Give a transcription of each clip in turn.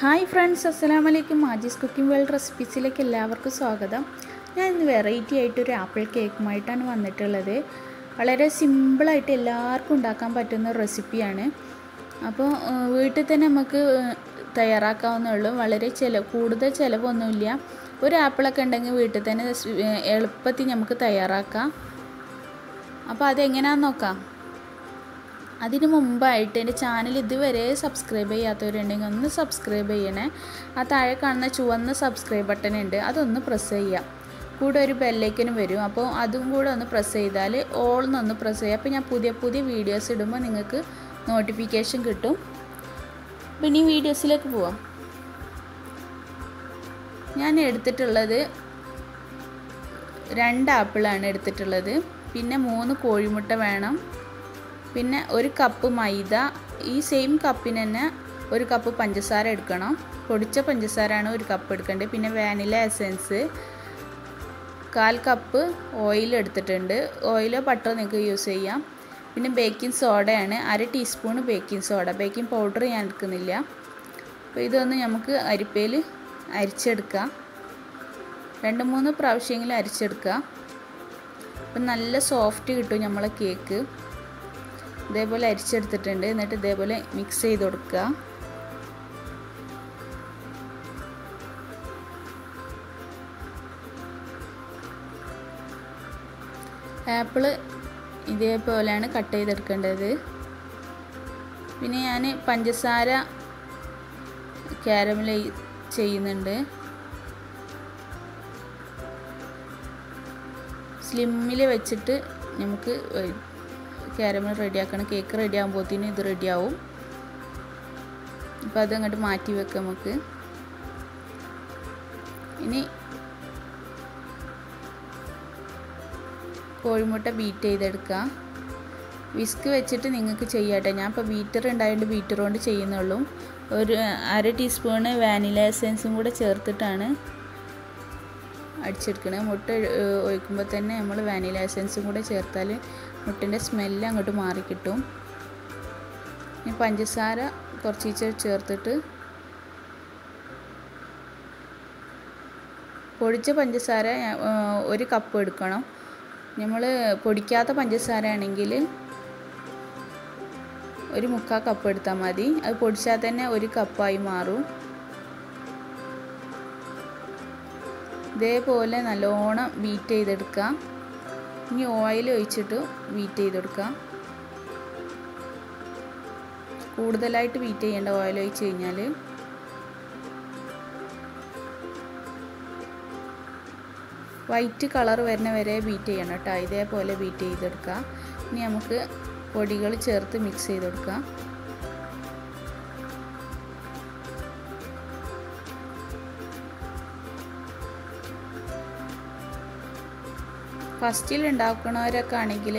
Hi friends അസ്സലാമു വലൈക്കും മാജിസ് cooking world റെസിപ്പീസിലേക്ക് എല്ലാവർക്കും സ്വാഗതം. ഞാൻ ഇന്ന് വെറൈറ്റി ആയിട്ടൊരു ആപ്പിൾ കേക്കുമായിട്ടാണ് വന്നിട്ടുള്ളത്. വളരെ സിമ്പിളായിട്ട് എല്ലാവർക്കും ഉണ്ടാക്കാൻ പറ്റുന്ന റെസിപ്പിയാണ്. അപ്പോൾ വീട്ടിൽ തന്നെ നമുക്ക് ഏഹ്, തയ്യാറാക്കാവുന്നേ ഉള്ളൂ വളരെ ചില കൂടുതൽ ചിലവൊന്നുമില്ല. ഒരു ആപ്പിളൊക്കെ ഉണ്ടെങ്കിൽ വീട്ടിൽ തന്നെ എളുപ്പത്തിൽ നമുക്ക് തയ്യാറാക്കാം. അപ്പോൾ അതെങ്ങനെയാണെന്ന് നോക്കാം. അതിന് മുമ്പായിട്ട് എന്റെ ചാനൽ ഇതുവരെ സബ്സ്ക്രൈബ് ചെയ്യാത്തവരുണ്ടെങ്കിൽ ഒന്ന് സബ്സ്ക്രൈബ് ചെയ്യണേ. ആ താഴെ കാണുന്ന ചുവന്ന സബ്സ്ക്രൈബ് ബട്ടൺ ഉണ്ട്. അതൊന്ന് പ്രസ് ചെയ്യാം. കൂടെ ഒരു ബെല്ലൈക്കനും വരും. അപ്പോൾ അതും കൂടെ ഒന്ന് പ്രസ് ചെയ്താൽ ഓൾ എന്നൊന്ന് പ്രസ് ചെയ്യുക അപ്പോൾ ഞാൻ പുതിയ പുതിയ വീഡിയോസ് ഇടുമ്പോൾ നിങ്ങൾക്ക് നോട്ടിഫിക്കേഷൻ കിട്ടും. പിന്നെ ഈ വീഡിയോസിലേക്ക് പോവാം. ഞാൻ എടുത്തിട്ടുള്ളത് രണ്ട് ആപ്പിളാണ് എടുത്തിട്ടുള്ളത്. പിന്നെ മൂന്ന് കോഴിമുട്ട വേണം. പിന്നെ ഒരു കപ്പ് മൈദ. ഈ സെയിം കപ്പിന് തന്നെ ഒരു കപ്പ് പഞ്ചസാര എടുക്കണം. പൊടിച്ച പഞ്ചസാരയാണ് ഒരു കപ്പ് എടുക്കേണ്ടത്. പിന്നെ വാനില എസൻസ് കാൽ കപ്പ് ഓയിൽ എടുത്തിട്ടുണ്ട്. ഓയിലോ ബട്ടറോ നിങ്ങൾക്ക് യൂസ് ചെയ്യാം. പിന്നെ ബേക്കിംഗ് സോഡയാണ് അര teaspoon baking soda baking powder ഞാൻ എടുക്കുന്നില്ല. അപ്പോൾ ഇതൊന്ന് നമുക്ക് അരിപ്പയിൽ അരിച്ചെടുക്കാം. രണ്ട് മൂന്ന് പ്രാവശ്യമെങ്കിലും അരിച്ചെടുക്കുക അപ്പം നല്ല സോഫ്റ്റ് കിട്ടും നമ്മളെ കേക്ക് ഇതേപോലെ അരിച്ചെടുത്തിട്ടുണ്ട്. എന്നിട്ട് ഇതേപോലെ മിക്സ് ചെയ്ത് കൊടുക്കുക. ആപ്പിൾ ഇതേപോലെയാണ് കട്ട് ചെയ്തെടുക്കേണ്ടത്. പിന്നെ ഞാൻ പഞ്ചസാര കാരമൽ ചെയ്യുന്നുണ്ട്. സ്ലിമ്മിൽ വെച്ചിട്ട് നമുക്ക് കാരമൽ റെഡിയാക്കണം. കേക്ക് റെഡി ആകുമ്പോഴത്തേനും ഇത് റെഡിയാവും. അപ്പോൾ അത് അങ്ങോട്ട് മാറ്റി വെക്കാം നമുക്ക്. ഇനി കോഴിമുട്ട ബീറ്റ് ചെയ്തെടുക്കുക വിസ്ക് വെച്ചിട്ട് നിങ്ങൾക്ക് ചെയ്യാട്ടെ. ഞാൻ ഇപ്പോൾ ബീറ്റർ ഉണ്ടായതുകൊണ്ട് ബീറ്റർ കൊണ്ട് ചെയ്യുന്നുള്ളൂ. ഒരു അര ടീസ്പൂണ് വാനില എസൻസും കൂടെ ചേർത്തിട്ടാണ് അടിച്ചെടുക്കണത് മുട്ട ഒഴിക്കുമ്പോൾ തന്നെ നമ്മൾ വാനില എസൻസും കൂടെ ചേർത്താൽ മുട്ടിന്റെ സ്മെല്ല് അങ്ങോട്ട് മാറിക്കിട്ടും. ഇനി പഞ്ചസാര കുറച്ച് ചേർത്തിട്ട് പൊടിച്ച പഞ്ചസാര ഒരു കപ്പ് എടുക്കണം. നമ്മൾ പൊടിക്കാത്ത പഞ്ചസാര ആണെങ്കിൽ ഒരു മുക്കാൽ കപ്പ് എടുത്താൽ മതി. അത് പൊടിച്ചാൽ തന്നെ ഒരു കപ്പായി മാറും. ഇതേപോലെ നല്ലോണം ബീറ്റ് ചെയ്തെടുക്കാം. ഇനി ഓയിൽ ഒഴിച്ചിട്ട് ബീറ്റ് ചെയ്തെടുക്കാം കൂടുതലായിട്ട് വീറ്റ് ചെയ്യേണ്ട ഓയിൽ ഒഴിച്ച് കഴിഞ്ഞാൽ വൈറ്റ് കളർ വരുന്ന വരെ ബീറ്റ് ചെയ്യണം കേട്ടോ. ഇതേപോലെ ബീറ്റ് ചെയ്തെടുക്കുക. ഇനി നമുക്ക് പൊടികൾ ചേർത്ത് മിക്സ് ചെയ്തെടുക്കാം ഫസ്റ്റിൽ ഉണ്ടാക്കുന്നവരൊക്കെ ആണെങ്കിൽ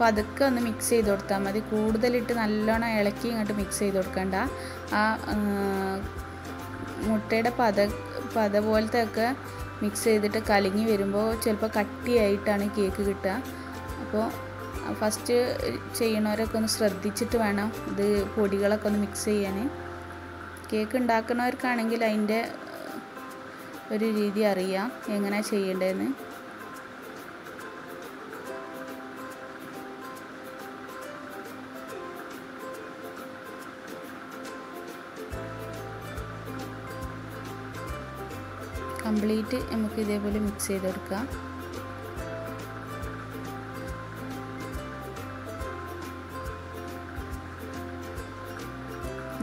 പതുക്കെ ഒന്ന് മിക്സ് ചെയ്ത് കൊടുത്താൽ മതി. കൂടുതലിട്ട് നല്ലോണം ഇളക്കി ഇങ്ങോട്ട് മിക്സ് ചെയ്ത് കൊടുക്കണ്ട ആ മുട്ടയുടെ പത പത പോലത്തെ ഒക്കെ മിക്സ് ചെയ്തിട്ട് കലങ്ങി വരുമ്പോൾ ചിലപ്പോൾ കട്ടിയായിട്ടാണ് കേക്ക് കിട്ടുക. അപ്പോൾ ഫസ്റ്റ് ചെയ്യണവരൊക്കെ ഒന്ന് ശ്രദ്ധിച്ചിട്ട് വേണം ഇത് പൊടികളൊക്കെ ഒന്ന് മിക്സ് ചെയ്യാൻ. കേക്ക് ഉണ്ടാക്കുന്നവർക്കാണെങ്കിൽ അതിന്റെ ഒരു രീതി അറിയാം എങ്ങനെയാണ് ചെയ്യേണ്ടതെന്ന്. കംപ്ലീറ്റ് നമുക്ക് ഇതേപോലെ മിക്സ് ചെയ്ത് കൊടുക്കാം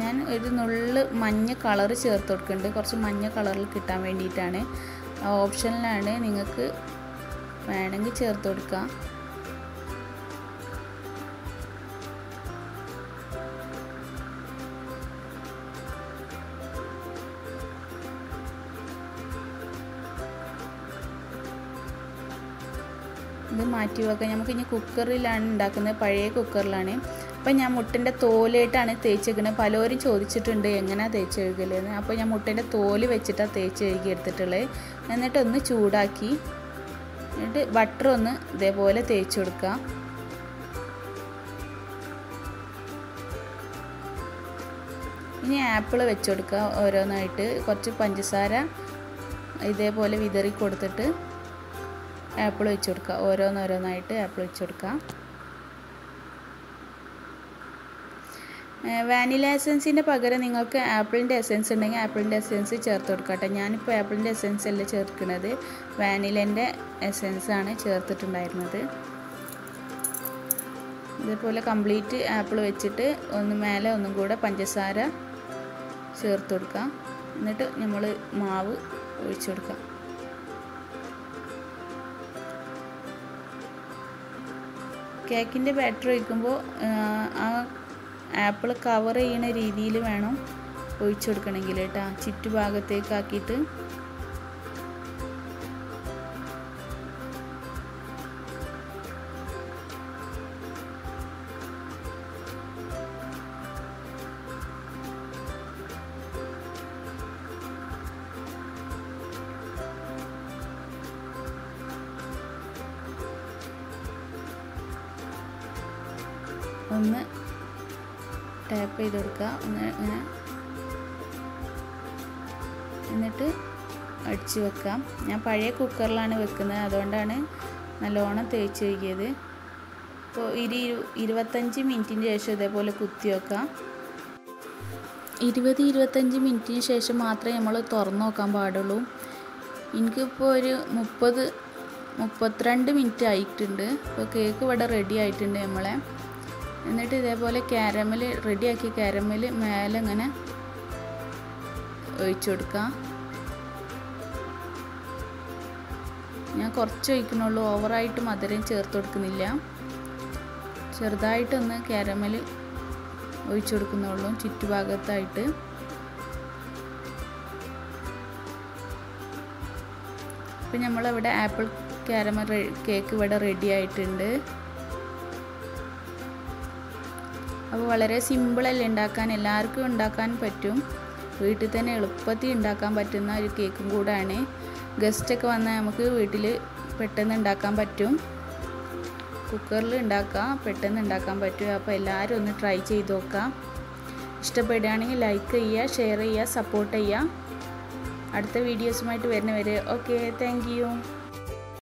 ഞാൻ ഒരു നുള്ള് മഞ്ഞ കളർ ചേർത്ത് കൊടുക്കുന്നുണ്ട്. കുറച്ച് മഞ്ഞ കളറിൽ കിട്ടാൻ വേണ്ടിയിട്ടാണ്. ഓപ്ഷനിലാണ് നിങ്ങൾക്ക് വേണമെങ്കിൽ ചേർത്ത് കൊടുക്കാം. ഇത് മാറ്റി വെക്കാം നമുക്ക് ഇനി കുക്കറിലാണ് ഉണ്ടാക്കുന്നത്. പഴയ കുക്കറിലാണ്. അപ്പം ഞാൻ മുട്ടിന്റെ തോലായിട്ടാണ് തേച്ച് വെക്കുന്നത് പലരും ചോദിച്ചിട്ടുണ്ട് എങ്ങനെയാണ് തേച്ച് കഴുകലെന്ന് അപ്പോൾ ഞാൻ മുട്ടന്റെ തോൽ വെച്ചിട്ടാണ് തേച്ച് കഴുകി എടുത്തിട്ടുള്ളത്. എന്നിട്ട് ഒന്ന് ചൂടാക്കി എന്നിട്ട് ബട്ടർ ഒന്ന് ഇതേപോലെ തേച്ച് കൊടുക്കുക. ഇനി ആപ്പിൾ വെച്ച് കൊടുക്കുക ഓരോന്നായിട്ട്. കുറച്ച് പഞ്ചസാര ഇതേപോലെ വിതറി കൊടുത്തിട്ട് ആപ്പിൾ വെച്ച് കൊടുക്കുക. ഓരോന്നോരോന്നായിട്ട് ആപ്പിൾ വെച്ച് കൊടുക്കുക. വാനില എസൻസിന്റെ പകരം നിങ്ങൾക്ക് ആപ്പിളിന്റെ എസൻസ് ഉണ്ടെങ്കിൽ ആപ്പിളിന്റെ എസൻസ് ചേർത്ത് കൊടുക്കട്ടെ ഞാനിപ്പോൾ ആപ്പിളിന്റെ എസൻസ് അല്ല ചേർക്കുന്നത്. വാനിലന്റെ ആണ് ചേർത്തിട്ടുണ്ടായിരുന്നത്. ഇതേപോലെ കംപ്ലീറ്റ് ആപ്പിൾ വെച്ചിട്ട് ഒന്ന് മേലെ ഒന്നും കൂടെ പഞ്ചസാര ചേർത്ത് കൊടുക്കാം എന്നിട്ട് നമ്മൾ മാവ് ഒഴിച്ചു കൊടുക്കാം കേക്കിന്റെ ബാറ്റർ ഒഴിക്കുമ്പോൾ ആ ആപ്പിൾ കവർ ചെയ്യുന്ന രീതിയിൽ വേണം ഒഴിച്ചു കൊടുക്കണമെങ്കിൽ കേട്ടോ. ചുറ്റുഭാഗത്തേക്കാക്കിയിട്ട് ഒന്ന് ടാപ്പ് ചെയ്ത് കൊടുക്കുക. ഒന്ന് ഇങ്ങനെ എന്നിട്ട് അടിച്ച് വെക്കാം ഞാൻ പഴയ കുക്കറിലാണ് വെക്കുന്നത്. അതുകൊണ്ടാണ് നല്ലോണം തേച്ച് വയ്ക്കിയത്. അപ്പോൾ ഇരു ഇരുപത്തഞ്ച് മിനിറ്റിന് ശേഷം ഇതേപോലെ കുത്തി വെക്കാം ഇരുപത് ഇരുപത്തഞ്ച് മിനിറ്റിന് ശേഷം മാത്രമേ നമ്മൾ തുറന്നു നോക്കാൻ പാടുള്ളൂ. എനിക്കിപ്പോൾ ഒരു മുപ്പത് മുപ്പത്തിരണ്ട് മിനിറ്റ് ആയിട്ടുണ്ട്. ഇപ്പോൾ കേക്ക് ഇവിടെ റെഡി ആയിട്ടുണ്ട് നമ്മളെ. എന്നിട്ട് ഇതേപോലെ കാരമൽ റെഡിയാക്കി കാരമൽ മേലെ ഇങ്ങനെ ഒഴിച്ചു കൊടുക്കാം. ഞാൻ കുറച്ച് ഒഴിക്കണുള്ളൂ ഓവറായിട്ട് മധുരം ചേർത്ത് കൊടുക്കുന്നില്ല. ചെറുതായിട്ടൊന്ന് കാരമൽ ഒഴിച്ചു കൊടുക്കുന്നുള്ളൂ ചുറ്റുഭാഗത്തായിട്ട്. ഇപ്പം നമ്മളിവിടെ ആപ്പിൾ കാരമൽ കേക്ക് ഇവിടെ റെഡി ആയിട്ടുണ്ട്. അപ്പോൾ വളരെ സിമ്പിളല്ലേ ഉണ്ടാക്കാൻ? എല്ലാവർക്കും ഉണ്ടാക്കാൻ പറ്റും. വീട്ടിൽ തന്നെ എളുപ്പത്തിൽ ഉണ്ടാക്കാൻ പറ്റുന്ന ഒരു കേക്കും കൂടാണ്. ഗസ്റ്റൊക്കെ വന്നാൽ നമുക്ക് വീട്ടിൽ പെട്ടെന്ന് ഉണ്ടാക്കാൻ പറ്റും. കുക്കറിൽ ഉണ്ടാക്കാം പെട്ടെന്ന് ഉണ്ടാക്കാൻ പറ്റും. അപ്പോൾ എല്ലാവരും ഒന്ന് ട്രൈ ചെയ്ത് നോക്കാം. ഇഷ്ടപ്പെടുകയാണെങ്കിൽ ലൈക്ക് ചെയ്യുക ഷെയർ ചെയ്യുക സപ്പോർട്ട് ചെയ്യുക. അടുത്ത വീഡിയോസുമായിട്ട് വരുന്നവരെ ഓക്കെ താങ്ക്